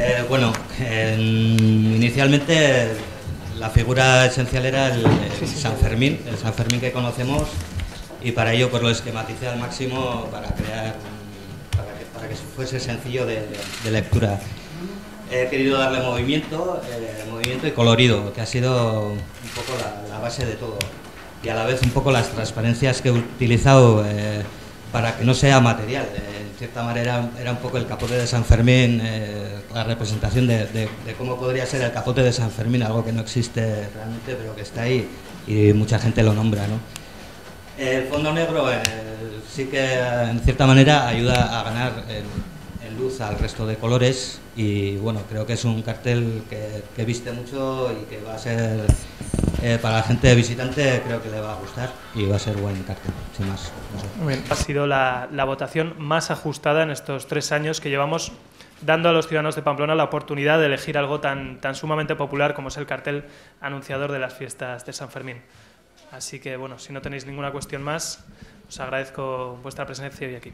Eh, bueno, inicialmente la figura esencial era el, San Fermín, el San Fermín que conocemos y para ello pues lo esquematicé al máximo para crear, para que, fuese sencillo de, lectura. He querido darle movimiento, eh, movimiento y colorido, que ha sido un poco la, base de todo. Y a la vez un poco las transparencias que he utilizado eh, para que no sea material. Eh, cierta manera era un poco el capote de San Fermín, la representación de, cómo podría ser el capote de San Fermín, algo que no existe realmente, pero que está ahí y mucha gente lo nombra. ¿no? El fondo negro eh, sí que en cierta manera ayuda a ganar en, luz al resto de colores y bueno, creo que es un cartel que, viste mucho y que va a ser eh, para la gente visitante creo que le va a gustar y va a ser buen cartel, sin más. Ha sido la, la votación más ajustada en estos tres años que llevamos dando a los ciudadanos de Pamplona la oportunidad de elegir algo tan, tan sumamente popular como es el cartel anunciador de las fiestas de San Fermín. Así que, bueno, si no tenéis ninguna cuestión más, os agradezco vuestra presencia hoy aquí.